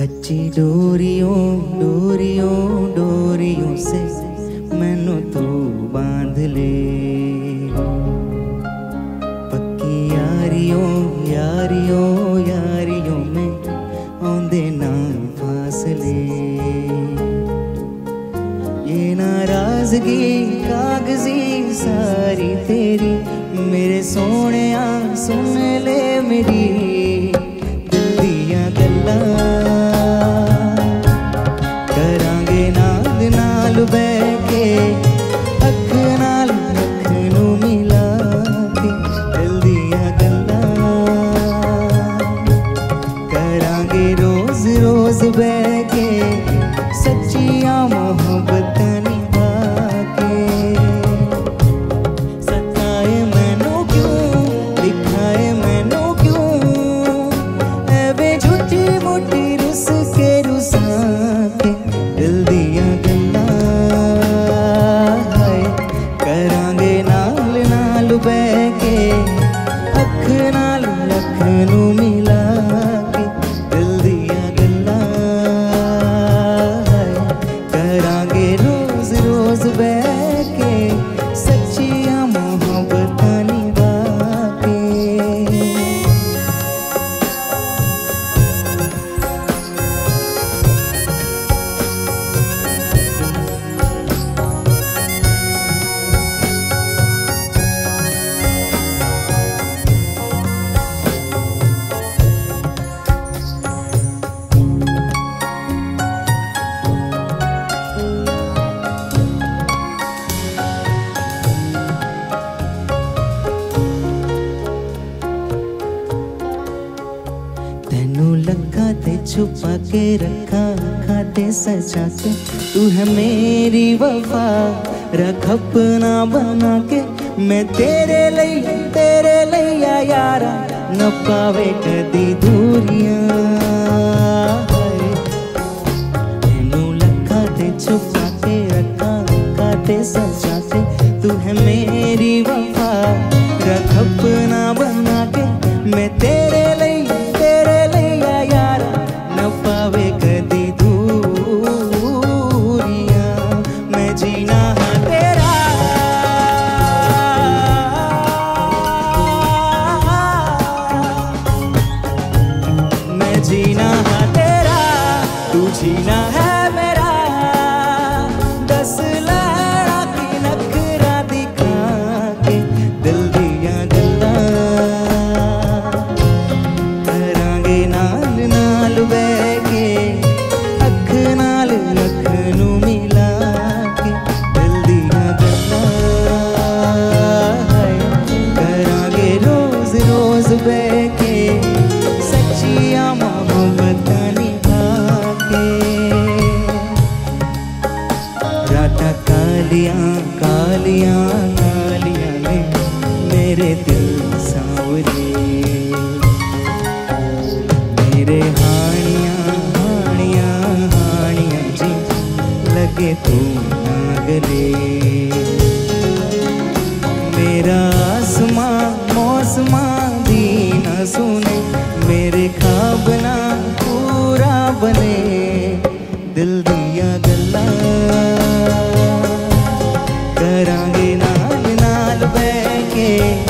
कच्ची डोरियों डोरियों डोरियों से मैनू तू बाँध ले। पक्की यारियों यारियों यारियों में आंदे ना फासले ये नाराज़गी, कागज़ी, सारी तेरी मेरे सोने सुन ले मेरी रोज रोज बह छुपा के रखा, खाते सजा के। तू है मेरी वफा, रख अपना बना के। मैं तेरे लिए, तेरे लैया यारा, न पावे कदी दूरियाँ। तेनू लखा ते छुपा के रखा, खाते सजा जीना हाँ तेरा? तू जीना है मेरा। दस लैना की नखरा दिखा के दिल दिया गल्ला करांगे नाल नाल बह के अख नाल अख नू मिला के दिल दिया गल्ला करांगे रोज रोज बह कालियाँ कालियाँ कालियाँ ने मेरे दिल सांवरे। मेरे हानियाँ हानियाँ हानियाँ जी, लगे तू ना You.